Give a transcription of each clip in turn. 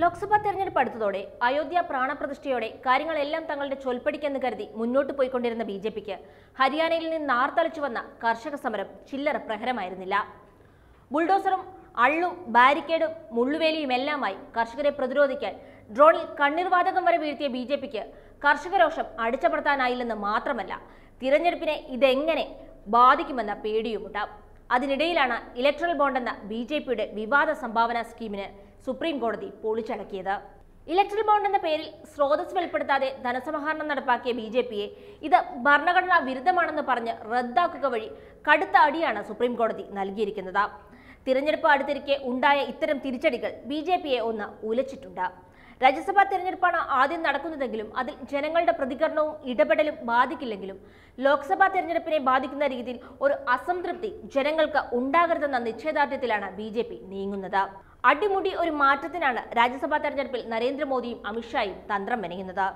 ലോക്സഭാ തെരഞ്ഞെടുപ്പ് അടുത്തതോടെ അയോധ്യ പ്രാണപ്രതിഷ്ഠയോടെ കാര്യങ്ങളെല്ലാം തങ്ങളുടെ ചൊൽപ്പടിക്കെന്ന് കരുതി മുന്നോട്ട് പോയിക്കൊണ്ടിരുന്ന ബി ജെ പിക്ക് ഹരിയാനയിൽ നിന്ന് ആർത്തളിച്ചു വന്ന കർഷക സമരം ചില്ലറ പ്രഹരമായിരുന്നില്ല. ബുൾഡോസറും അള്ളും ബാരിക്കേഡും മുള്ളുവേലിയുമെല്ലാമായി കർഷകരെ പ്രതിരോധിക്കാൻ ഡ്രോണിൽ കണ്ണീർവാതകം വരെ വീഴ്ത്തിയ ബി ജെ പിക്ക് കർഷകരോഷം അടിച്ചമർത്താനായില്ലെന്ന് മാത്രമല്ല തിരഞ്ഞെടുപ്പിനെ ഇതെങ്ങനെ ബാധിക്കുമെന്ന പേടിയുമുണ്ടാവും. അതിനിടയിലാണ് ഇലക്ട്രൽ ബോണ്ട് എന്ന ബി ജെ പിയുടെ വിവാദ സംഭാവന സ്കീമിന് സുപ്രീം കോടതി പൊളിച്ചടക്കിയത്. ഇലക്ട്രൽ ബോണ്ട് എന്ന പേരിൽ സ്രോതസ് വെളിപ്പെടുത്താതെ ധനസമാഹരണം നടപ്പാക്കിയ ബി ജെ പിയെ ഇത് ഭരണഘടനാ വിരുദ്ധമാണെന്ന് പറഞ്ഞ് റദ്ദാക്കുക വഴി കടുത്ത അടിയാണ് സുപ്രീം കോടതി നൽകിയിരിക്കുന്നത്. തിരഞ്ഞെടുപ്പ് അടുത്തിരിക്കെ ഉണ്ടായ ഇത്തരം തിരിച്ചടികൾ ബി ജെ പിയെ ഒന്ന് ഉലച്ചിട്ടുണ്ട്. രാജ്യസഭാ തെരഞ്ഞെടുപ്പാണ് ആദ്യം നടക്കുന്നതെങ്കിലും അതിൽ ജനങ്ങളുടെ പ്രതികരണവും ഇടപെടലും ബാധിക്കില്ലെങ്കിലും ലോക്സഭാ തെരഞ്ഞെടുപ്പിനെ ബാധിക്കുന്ന രീതിയിൽ ഒരു അസംതൃപ്തി ജനങ്ങൾക്ക് ഉണ്ടാകരുതെന്ന നിശ്ചയദാർഢ്യത്തിലാണ് ബി ജെ പി നീങ്ങുന്നത്. അടിമുടി ഒരു മാറ്റത്തിനാണ് രാജ്യസഭാ തെരഞ്ഞെടുപ്പിൽ നരേന്ദ്രമോദിയും അമിത്ഷായും തന്ത്രം മെനയുന്നത്.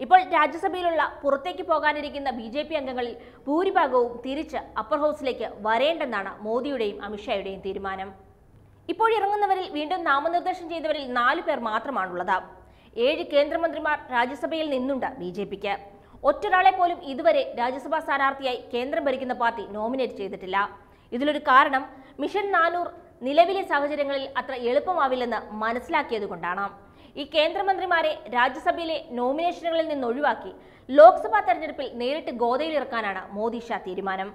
ഇപ്പോൾ രാജ്യസഭയിലുള്ള പുറത്തേക്ക് പോകാനിരിക്കുന്ന ബി ജെ പി അംഗങ്ങളിൽ ഭൂരിഭാഗവും തിരിച്ച് അപ്പർ ഹൗസിലേക്ക് വരേണ്ടെന്നാണ് മോദിയുടെയും അമിത്ഷായുടെയും തീരുമാനം. ഇപ്പോൾ ഇറങ്ങുന്നവരിൽ വീണ്ടും നാമനിർദ്ദേശം ചെയ്തവരിൽ നാല് പേർ മാത്രമാണുള്ളത്. ഏഴ് കേന്ദ്രമന്ത്രിമാർ രാജ്യസഭയിൽ നിന്നുണ്ട് ബി ജെ പിക്ക്. ഒറ്റൊരാളെ പോലും ഇതുവരെ രാജ്യസഭാ സ്ഥാനാർത്ഥിയായി കേന്ദ്രം ഭരിക്കുന്ന പാർട്ടി നോമിനേറ്റ് ചെയ്തിട്ടില്ല. ഇതിലൊരു കാരണം മിഷൻ നാനൂർ നിലവിലെ സാഹചര്യങ്ങളിൽ അത്ര എളുപ്പമാവില്ലെന്ന് മനസ്സിലാക്കിയതുകൊണ്ടാണ് ഈ കേന്ദ്രമന്ത്രിമാരെ രാജ്യസഭയിലെ നോമിനേഷനുകളിൽ നിന്ന് ഒഴിവാക്കി ലോക്സഭാ തെരഞ്ഞെടുപ്പിൽ നേരിട്ട് ഗോതയിലിറക്കാനാണ് മോദി ഷാ തീരുമാനം.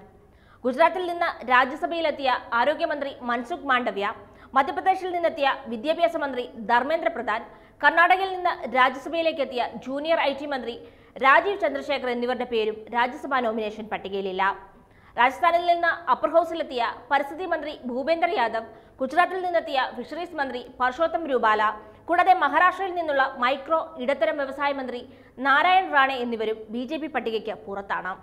ഗുജറാത്തിൽ നിന്ന് രാജ്യസഭയിലെത്തിയ ആരോഗ്യമന്ത്രി മൻസുഖ് മാണ്ഡവ്യ മധ്യപ്രദേശിൽ നിന്നെത്തിയ വിദ്യാഭ്യാസ മന്ത്രി ധർമ്മേന്ദ്ര പ്രധാൻ കർണാടകയിൽ നിന്ന് രാജ്യസഭയിലേക്ക് എത്തിയ ജൂനിയർ ഐ മന്ത്രി രാജീവ് ചന്ദ്രശേഖർ എന്നിവരുടെ പേരും രാജ്യസഭാ നോമിനേഷൻ പട്ടികയിലില്ല. രാജസ്ഥാനിൽ നിന്ന് അപ്പർ ഹൗസിലെത്തിയ പരിസ്ഥിതി മന്ത്രി ഭൂപേന്ദർ യാദവ് ഗുജറാത്തിൽ നിന്നെത്തിയ ഫിഷറീസ് മന്ത്രി പർഷോത്തം രൂപാല കൂടാതെ മഹാരാഷ്ട്രയിൽ നിന്നുള്ള മൈക്രോ ഇടത്തരം വ്യവസായ മന്ത്രി നാരായൺ റാണെ എന്നിവരും ബി പട്ടികയ്ക്ക് പുറത്താണ്.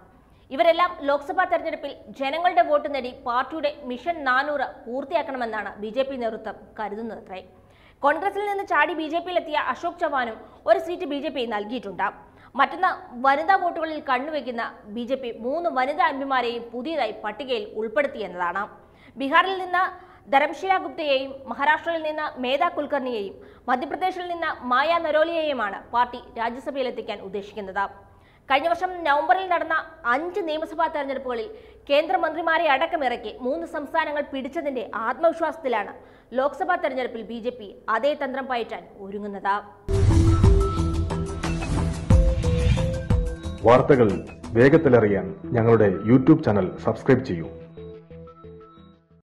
ഇവരെല്ലാം ലോക്സഭാ തെരഞ്ഞെടുപ്പിൽ ജനങ്ങളുടെ വോട്ട് നേടി പാർട്ടിയുടെ മിഷൻ നാനൂറ് പൂർത്തിയാക്കണമെന്നാണ് ബി ജെ പി നേതൃത്വം കരുതുന്നത് കോൺഗ്രസിൽ നിന്ന് ചാടി ബി ജെ പിയിലെത്തിയ അശോക് ചവാനും ഒരു സീറ്റ് ബി ജെ പി നൽകിയിട്ടുണ്ട്. മറ്റൊന്ന് വനിതാ വോട്ടുകളിൽ കണ്ണുവെക്കുന്ന ബി ജെ പി മൂന്ന് വനിതാ എംപിമാരെയും പുതിയതായി പട്ടികയിൽ ഉൾപ്പെടുത്തി എന്നതാണ്. ബീഹാറിൽ നിന്ന് ധരംശില ഗുപ്തയെയും മഹാരാഷ്ട്രയിൽ നിന്ന് മേധാ കുൽക്കർണിയെയും മധ്യപ്രദേശിൽ നിന്ന് മായ നരോലിയെയുമാണ് പാർട്ടി രാജ്യസഭയിലെത്തിക്കാൻ ഉദ്ദേശിക്കുന്നത്. കഴിഞ്ഞ വർഷം നവംബറിൽ നടന്ന അഞ്ച് നിയമസഭാ തെരഞ്ഞെടുപ്പുകളിൽ കേന്ദ്രമന്ത്രിമാരെ അടക്കമിറക്കി മൂന്ന് സംസ്ഥാനങ്ങൾ പിടിച്ചതിന്റെ ആത്മവിശ്വാസത്തിലാണ് ലോക്സഭാ തെരഞ്ഞെടുപ്പിൽ ബി അതേ തന്ത്രം പയറ്റാൻ ഒരുങ്ങുന്നത്. വാർത്തകൾ വേഗത്തിലറിയാൻ ഞങ്ങളുടെ യൂട്യൂബ് ചാനൽ സബ്സ്ക്രൈബ് ചെയ്യൂ.